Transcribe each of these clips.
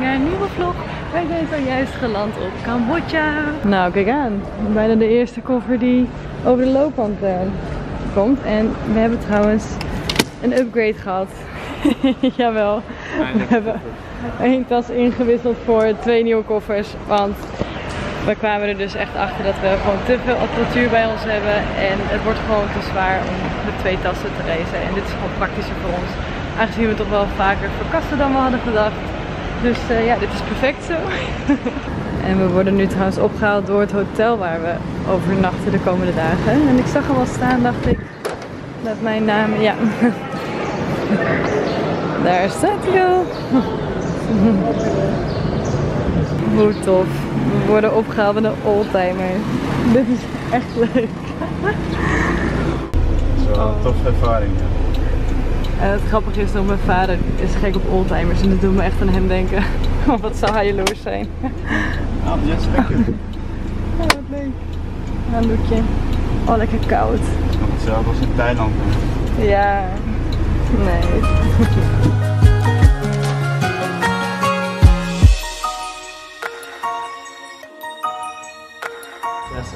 naar een nieuwe vlog. Wij zijn zojuist geland op Cambodja. Nou, kijk aan. Bijna de eerste koffer die over de loopband uh, komt. En we hebben trouwens een upgrade gehad. Jawel. We hebben één tas ingewisseld voor twee nieuwe koffers. Want we kwamen er dus echt achter dat we gewoon te veel apparatuur bij ons hebben. En het wordt gewoon te zwaar om met twee tassen te reizen. En dit is gewoon praktischer voor ons. Aangezien we toch wel vaker verkasten dan we hadden gedacht. Dus uh, ja, dit is perfect zo. en we worden nu trouwens opgehaald door het hotel waar we overnachten de komende dagen. En ik zag hem al staan, dacht ik, met mijn naam, ja. Daar staat hij al. Hoe tof. We worden opgehaald met een oldtimer. Dit is echt leuk. Zo, een toffe ervaring. Ja. En het grappige is dat mijn vader is gek op oldtimers en dat doet me echt aan hem denken. Oh, wat zou hij jaloers zijn. Ah, ja, lekker. Oh, wat leuk. Handdoekje. Oh, lekker koud. Nog hetzelfde als in Thailand. Ja. Nee.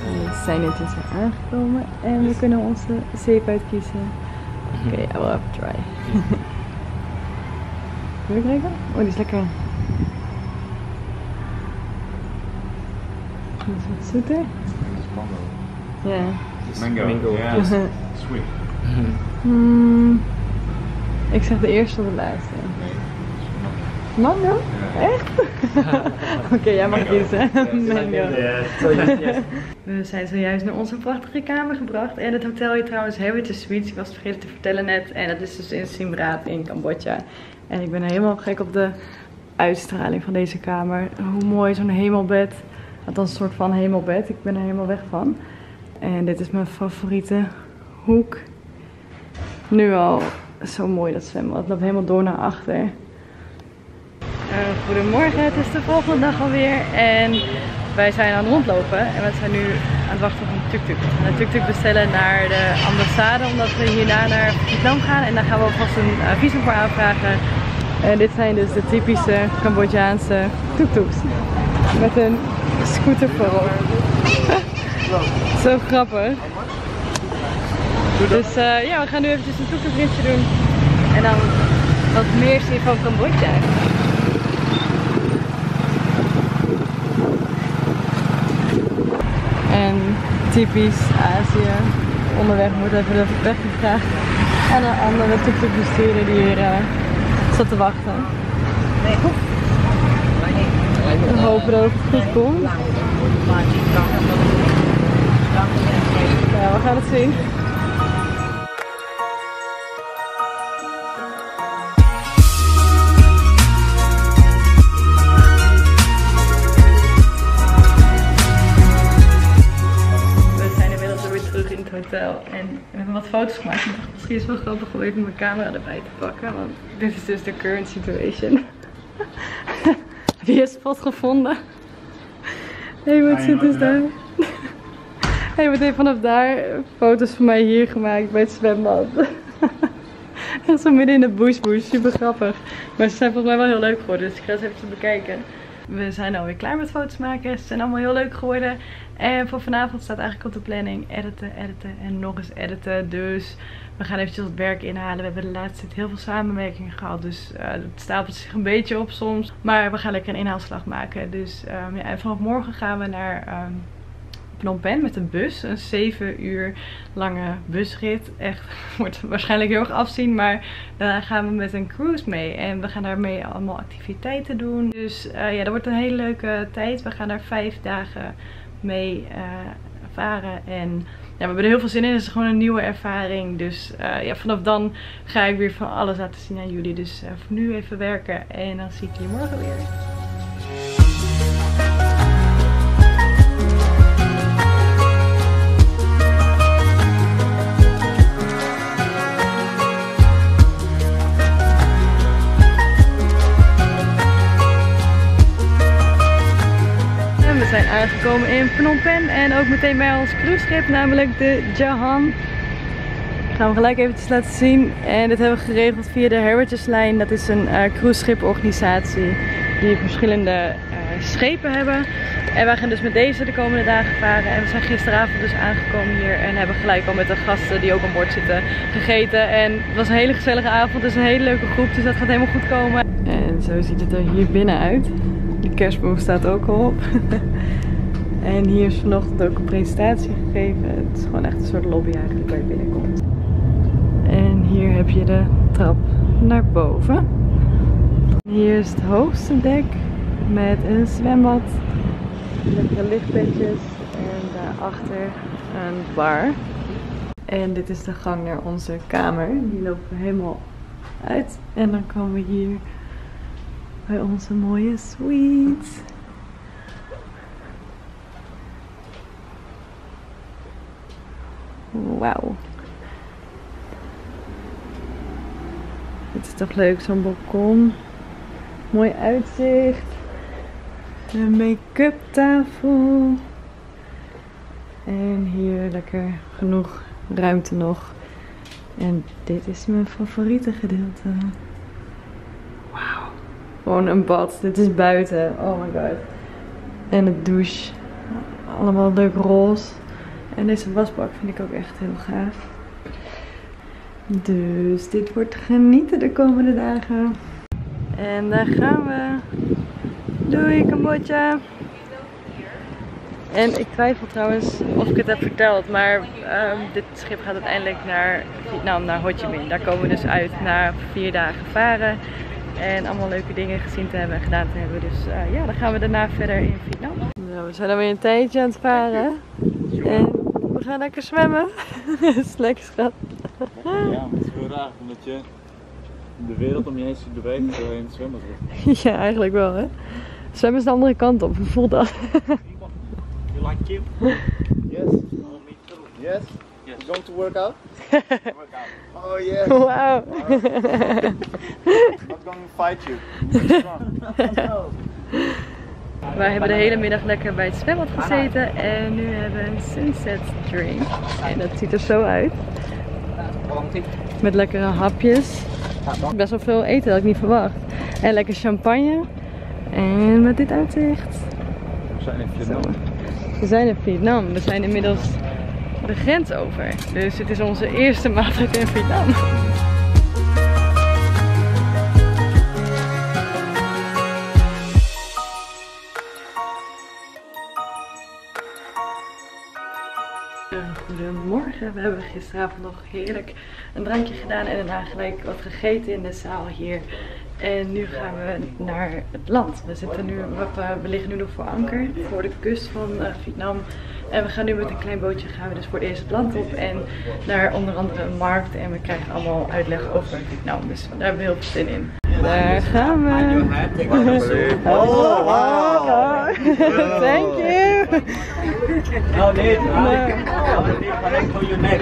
We zijn intussen aangekomen en we kunnen onze zeep uitkiezen. Oké, okay, I will have to try. Wil je kijken? Oh, die is lekker. Die is wat zoeter. Ja. Mango. Mango. Ja, sweet. Hmm, ik zeg de eerste of de laatste. Mango? Echt? Oké, jij mag kiezen. We zijn zojuist naar onze prachtige kamer gebracht. En het hotel hier trouwens Heritage Suites. Ik was het vergeten te vertellen net. En dat is dus in Siem Reap in Cambodja. En ik ben helemaal gek op de uitstraling van deze kamer. Hoe mooi zo'n hemelbed. Althans een soort van hemelbed. Ik ben er helemaal weg van. En dit is mijn favoriete hoek. Nu al zo mooi dat zwembad. Het loopt helemaal door naar achter. Uh, goedemorgen, het is de volgende dag alweer en wij zijn aan het rondlopen en we zijn nu aan het wachten op een tuk-tuk. We een tuk-tuk bestellen naar de ambassade omdat we hierna naar Vietnam gaan en daar gaan we alvast een uh, visum voor aanvragen. En dit zijn dus de typische Cambodjaanse tuk-tuks met een scooter voorop. Zo grappig. Dus uh, ja, we gaan nu eventjes een tuk-tuk doen en dan wat meer zien van Cambodja. En typisch Azië. Onderweg moet even de weg gevraagd. En een andere tuk-tuk bestuurder die hier uh, zat te wachten. We hopen dat het goed komt. Ja, we gaan het zien. Foto's gemaakt. Ik dacht, misschien is het wel grappig om even mijn camera erbij te pakken. Want dit is dus de current situation. Wie heeft spot gevonden? Hé, hey, wat zit dus daar? Hij hey, heeft vanaf daar foto's van mij hier gemaakt bij het zwembad. Echt zo midden in de bush bush. Super grappig. Maar ze zijn volgens mij wel heel leuk geworden. Dus ik ga ze even bekijken. We zijn alweer klaar met foto's maken. Ze zijn allemaal heel leuk geworden. En voor vanavond staat eigenlijk op de planning editen, editen en nog eens editen. Dus we gaan eventjes wat werk inhalen. We hebben de laatste tijd heel veel samenwerking gehad. Dus uh, het stapelt zich een beetje op soms. Maar we gaan lekker een inhaalslag maken. Dus um, ja, en vanaf morgen gaan we naar um, Phnom Penh met een bus. Een 7 uur lange busrit. Echt, wordt waarschijnlijk heel erg afzien. Maar daarna gaan we met een cruise mee. En we gaan daarmee allemaal activiteiten doen. Dus uh, ja, dat wordt een hele leuke tijd. We gaan daar vijf dagen mee uh, varen. En ja, we hebben er heel veel zin in. Het is gewoon een nieuwe ervaring. Dus uh, ja, vanaf dan ga ik weer van alles laten zien aan jullie. Dus voor nu even werken. En dan zie ik jullie morgen weer. Aangekomen in Phnom Penh en ook meteen bij ons cruiseschip, namelijk de Jahan. Ik ga hem gelijk eventjes laten zien. En dit hebben we geregeld via de Heritage Line. Dat is een uh, cruiseschip organisatie. die verschillende eh, schepen hebben. En wij gaan dus met deze de komende dagen varen. En we zijn gisteravond dus aangekomen hier en hebben gelijk al met de gasten die ook aan boord zitten gegeten. En het was een hele gezellige avond, dus een hele leuke groep, dus dat gaat helemaal goed komen. En zo ziet het er hier binnen uit. De kerstboom staat ook al op. en hier is vanochtend ook een presentatie gegeven. Het is gewoon echt een soort lobby eigenlijk waar je binnenkomt. En hier heb je de trap naar boven. Hier is het hoogste dek met een zwembad, lekkere lichtbedjes en daarachter een bar. En dit is de gang naar onze kamer. Die lopen we helemaal uit. En dan komen we hier bij onze mooie suite. Wauw. Het is toch leuk, zo'n balkon. Mooi uitzicht. Een make-up tafel. En hier lekker genoeg ruimte nog. En dit is mijn favoriete gedeelte. Wauw. Gewoon een bad. Dit is buiten. Oh my god. En het douche. Allemaal leuk roze. En deze wasbak vind ik ook echt heel gaaf. Dus dit wordt genieten de komende dagen. En daar gaan we. Doei Cambodja. En ik twijfel trouwens of ik het heb verteld, maar ehm, dit schip gaat uiteindelijk naar Vietnam, naar Ho Chi Minh. Daar komen we dus uit na vier dagen varen. En allemaal leuke dingen gezien te hebben en gedaan te hebben. Dus eh, ja, dan gaan we daarna verder in Vietnam. Nou, we zijn alweer een tijdje aan het varen. En we gaan lekker zwemmen. Dat is lekker schat. Ja, maar het is heel raar omdat je de wereld om je heen ziet bewegen terwijl je in het zwembad zit. Ja, eigenlijk wel hè. Zwemmen is de andere kant op, hoe voelt dat? You like Kim? Yes. Yes? Yes. You going to work out? work out. Oh yes. Wauw. Not going to fight you. Wij hebben de hele middag lekker bij het zwembad gezeten en nu hebben we een sunset drink. En dat ziet er zo uit. Met lekkere hapjes. Best wel veel eten, had ik niet verwacht. En lekker champagne. En met dit uitzicht. We zijn in Vietnam. We zijn in Vietnam. We zijn inmiddels de grens over. Dus het is onze eerste maaltijd in Vietnam. Goedemorgen, we hebben gisteravond nog heerlijk een drankje gedaan en daarna gelijk wat gegeten in de zaal hier. En nu gaan we naar het land. We, zitten nu, we, we liggen nu nog voor anker, voor de kust van eh, Vietnam. En we gaan nu met een klein bootje gaan we dus voor het eerst het land op en naar onder andere een markt. En we krijgen allemaal uitleg over Vietnam, dus daar hebben we heel veel zin in. Daar gaan we. Oh, wow. Thank you. No need. Nee. Connect to your neck.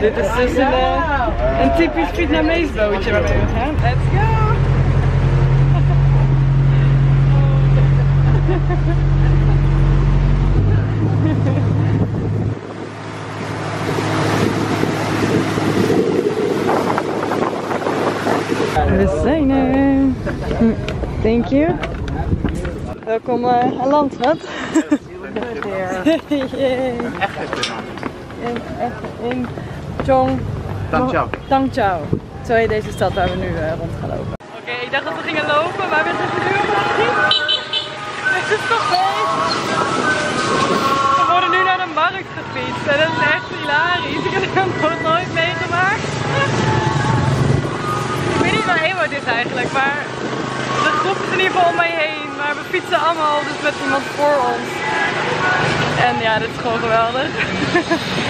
Dit is dus een, een typisch Vietnamees bootje waarmee we gaan. Let's go! We zijn er. Thank you. Welkom uh, aan land. In, echt in Chong Tang Chau. Tang Chau. Zo heet deze stad waar we nu eh, rond gaan lopen. Oké, ik dacht dat we gingen lopen, maar we zitten nu op. Dit is toch leuk? We worden nu naar de markt gefietst en dat is echt hilarisch. Ik heb het nog nooit meegemaakt. Ik weet niet waar Ewo is eigenlijk, maar de groep is in ieder geval om mij heen. Maar we fietsen allemaal dus met iemand voor ons. En ja, dit is gewoon geweldig.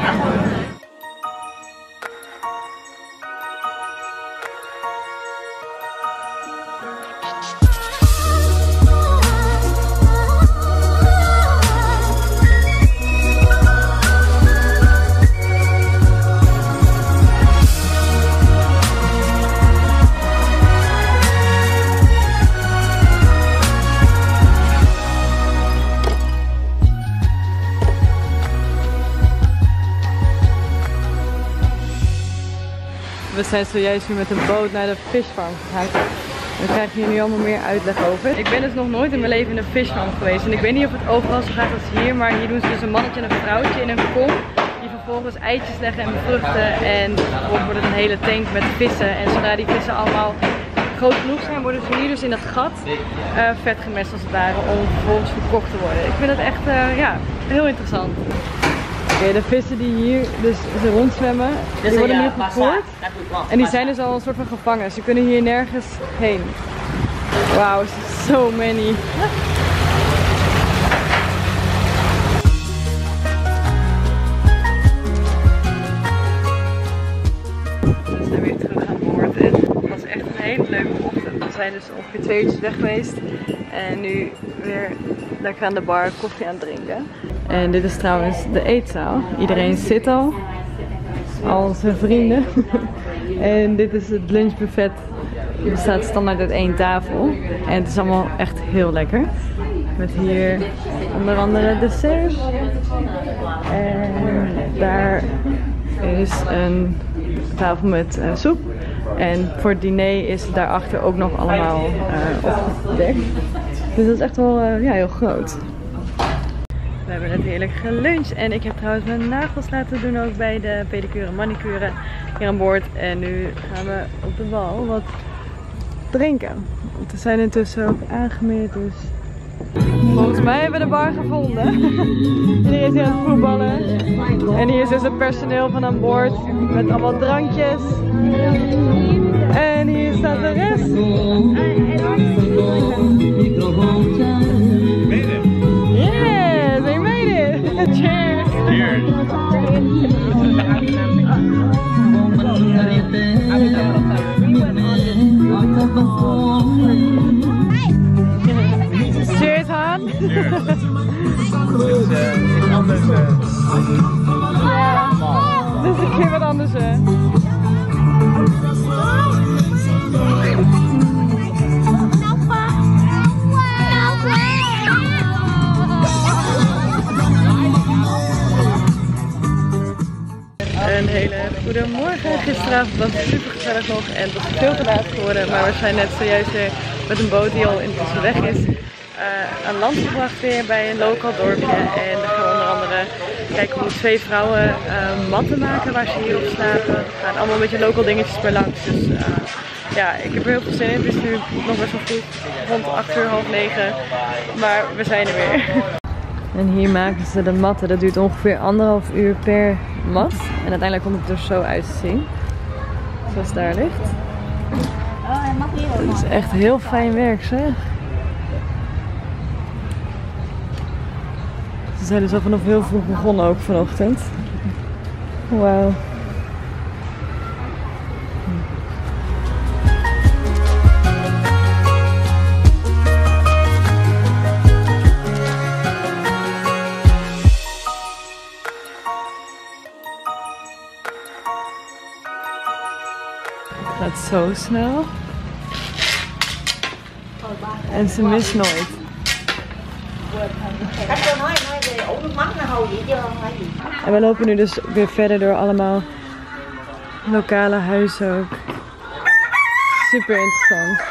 zijn zojuist weer met een boot naar de visfarm gegaan. We krijgen hier nu allemaal meer uitleg over. Ik ben dus nog nooit in mijn leven in een visfarm geweest. En ik weet niet of het overal zo gaat als hier. Maar hier doen ze dus een mannetje en een vrouwtje in een kom. Die vervolgens eitjes leggen en bevruchten. En vervolgens wordt het een hele tank met vissen. En zodra die vissen allemaal groot genoeg zijn, worden ze hier dus in dat gat uh, vet gemest als het ware. Om vervolgens verkocht te worden. Ik vind het echt uh, ja, heel interessant. Oké, de vissen die hier dus ze rondzwemmen, die worden hier vervoerd. En die zijn dus al een soort van gevangen. Ze kunnen hier nergens heen. Wauw, so many. We zijn weer terug aan boord. Het was echt een hele leuke ochtend. We zijn dus ongeveer twee uurtjes weg geweest. En nu weer lekker aan de bar koffie aan het drinken. En dit is trouwens de eetzaal. Iedereen zit al. Al zijn vrienden. en dit is het lunchbuffet. Er staat standaard uit één tafel. En het is allemaal echt heel lekker. Met hier onder andere dessert. En daar is een tafel met uh, soep. En voor het diner is daarachter ook nog allemaal uh, opgedekt. Dus dat is echt wel uh, ja, heel groot. We hebben net heerlijk geluncht. En ik heb trouwens mijn nagels laten doen ook bij de pedicure manicure hier aan boord. En nu gaan we op de wal wat drinken. Want we zijn intussen ook aangemeerd dus. Volgens mij hebben we de bar gevonden. Iedereen is hier aan het voetballen. En hier is dus het personeel van aan boord met allemaal drankjes. En hier staat de rest. Cheers. Cheers. Hele goede morgen. Gisteravond was het super gezellig nog en het was veel te laat geworden. Maar we zijn net zojuist weer met een boot die al intussen weg is uh, aan land gebracht weer bij een lokaal dorpje. En we gaan onder andere kijken hoe twee vrouwen uh, matten maken waar ze hier op slapen. Er gaan allemaal een beetje local dingetjes bij langs. Dus uh, ja, ik heb er heel veel zin in. Het is nu nog best wel vroeg, rond 8 uur, half 9. Maar we zijn er weer. En hier maken ze de matten. Dat duurt ongeveer anderhalf uur per En uiteindelijk komt het er zo uit te zien. Zoals daar ligt. Het is echt heel fijn werk zeg. Ze zijn dus al vanaf heel vroeg begonnen ook vanochtend. Wauw. Zo snel. En ze mist nooit. En we lopen nu dus weer verder door allemaal lokale huizen ook. Super interessant.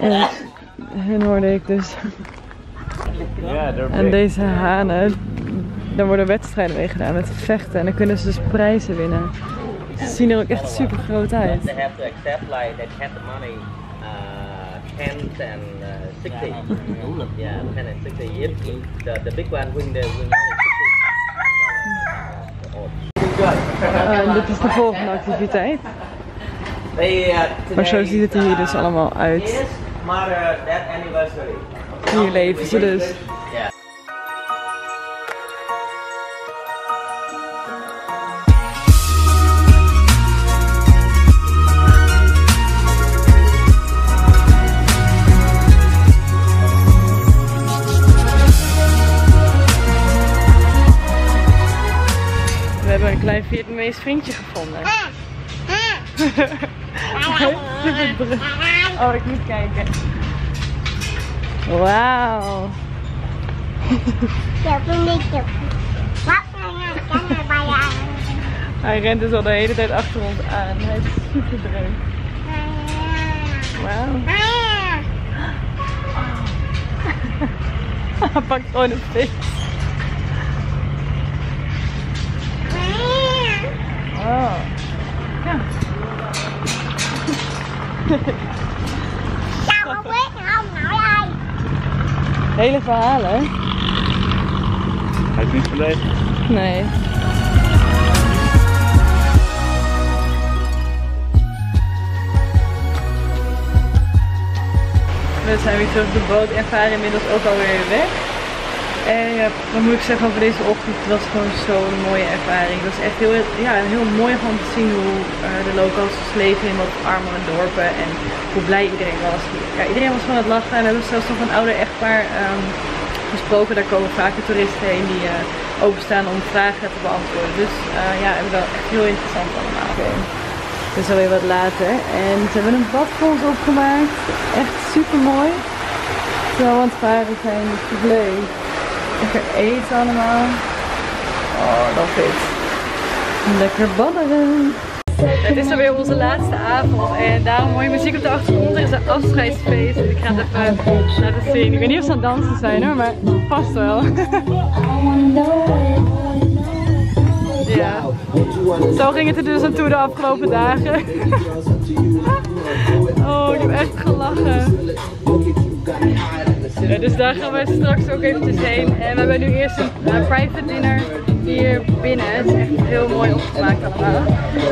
En hun hoorde ik dus. En deze hanen, daar worden wedstrijden mee gedaan met vechten. En dan kunnen ze dus prijzen winnen. Ze zien er ook echt super groot uit. They have to accept like they have the money uh, 10 and uh, 60. yeah, 10 and 60. If the, the big one win the win only 60. Uh, dit is de volgende activiteit. Uh, Maar zo ziet het er hier dus allemaal uit. Hier leven ze dus. Yeah. Vietnamees vriendje gevonden. Super druk. Oh, ik moet kijken. Wauw. Hij rent dus al de hele tijd achter ons aan. Hij is super druk. Wauw. Hij pakt gewoon een vis. Oh. Ja. Sao không biết không nội ơi Hele verhalen. Hij is niet gelezen. Nee. We zijn weer terug op de boot en varen inmiddels ook alweer weg. En ja, wat moet ik zeggen over deze ochtend? Het was gewoon zo'n mooie ervaring. Het was echt heel, ja, heel mooi om te zien hoe eh, de locals leven in wat armere dorpen en hoe blij iedereen was. Ja, iedereen was van het lachen en we hebben zelfs nog een ouder echtpaar ehm, gesproken. Daar komen vaker toeristen heen die uh, openstaan om vragen te beantwoorden. Dus uh, ja, het wel echt heel interessant allemaal. Het is alweer wat later en ze hebben een bad voor ons opgemaakt. Echt super mooi. Terwijl we aan het zijn, dus. Lekker eten allemaal. Oh, dat is. Lekker badderen. Het is alweer onze laatste avond en daarom mooie muziek op de achtergrond. Er is een afscheidsfeest. Ik ga het even laten zien. Ik weet niet of ze aan het dansen zijn hoor, maar vast wel. Ja. Zo ging het er dus aan toe de afgelopen dagen. Oh, ik heb echt gelachen. Dus daar gaan we straks ook eventjes heen. En we hebben nu eerst een uh, private dinner hier binnen. Het is echt heel mooi opgemaakt allemaal.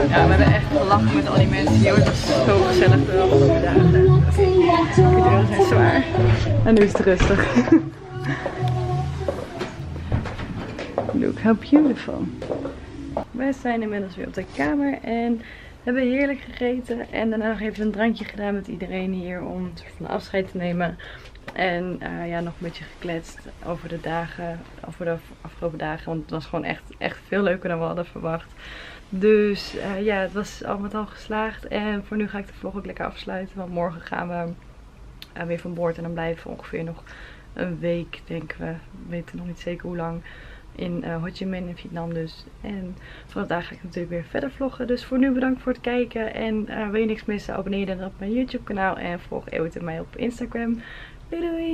Ja, we hebben echt gelachen met al die mensen hier. Het was zo gezellig de afgelopen dagen. De deuren zijn zwaar. En nu is het rustig. Look how beautiful. We zijn inmiddels weer op de kamer en hebben heerlijk gegeten. En daarna nog even een drankje gedaan met iedereen hier om van afscheid te nemen. En uh, ja, nog een beetje gekletst over de dagen, over de afgelopen dagen. Want het was gewoon echt, echt veel leuker dan we hadden verwacht. Dus uh, ja, het was al met al geslaagd. En voor nu ga ik de vlog ook lekker afsluiten. Want morgen gaan we uh, weer van boord. En dan blijven we ongeveer nog een week, denken we. We weten nog niet zeker hoe lang in Ho Chi Minh in Vietnam dus. En vanaf daar ga ik natuurlijk weer verder vloggen. Dus voor nu bedankt voor het kijken. En wil je niks missen, abonneer je dan op mijn YouTube kanaal. En volg Eeuwit en mij op Instagram. Doei doei!